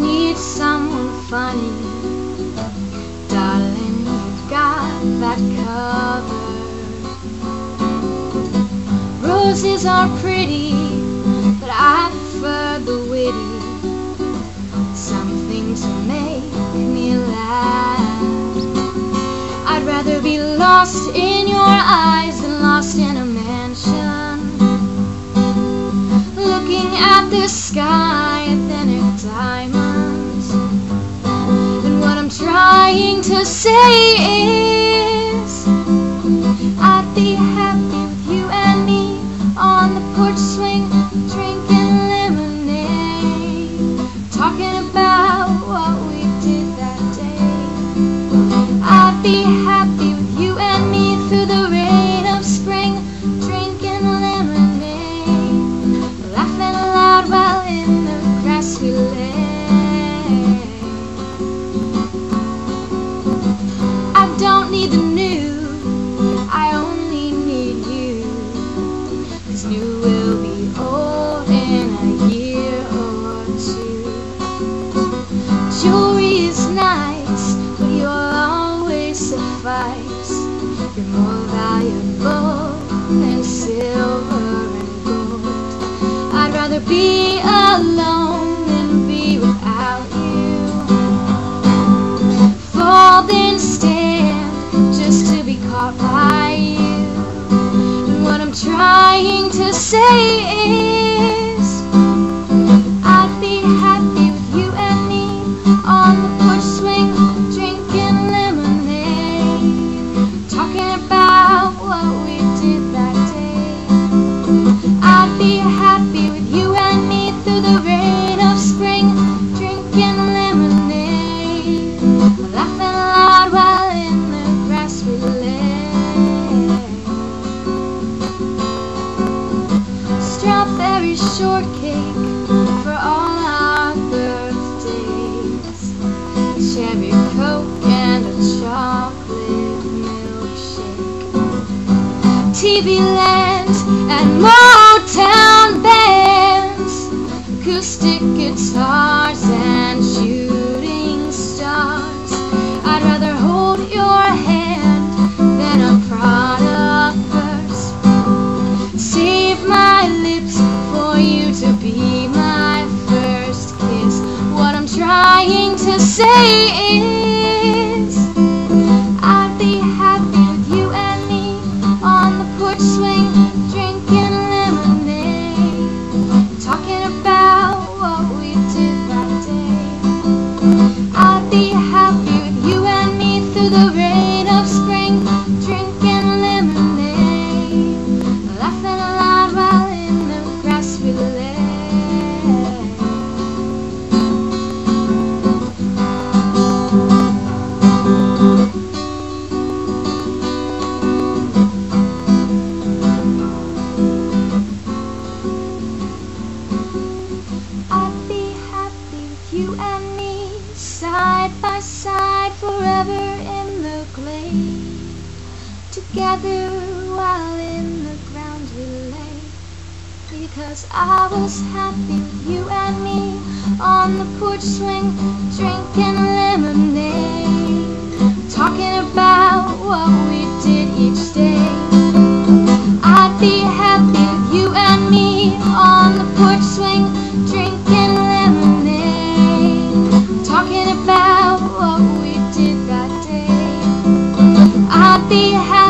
need someone funny. Darling, you've got that covered. Roses are pretty, but I prefer the witty. Something to make me laugh. I'd rather be lost in your eyes than lost in a mansion. Looking at the sky, say is, New will be old in a year or two. Jewelry is nice, but you'll always suffice. You're more valuable than silver and gold. I'd rather be alone than be without you. Fall then stand just to be caught by to say shortcake for all our birthdays, cherry coke and a chocolate milkshake. TV land and Motown bands, acoustic guitars say is, I'd be happy with you and me on the porch swing, drinking lemonade, talking about what we did that day. I'd be happy with you and me through the rain of spring, side by side forever in the clay. Together while in the ground we lay. Because I was happy, you and me, on the porch swing, drinking lemonade, talking about what we did each day. I'd be happy, you and me, on the porch swing, drinking. be happy.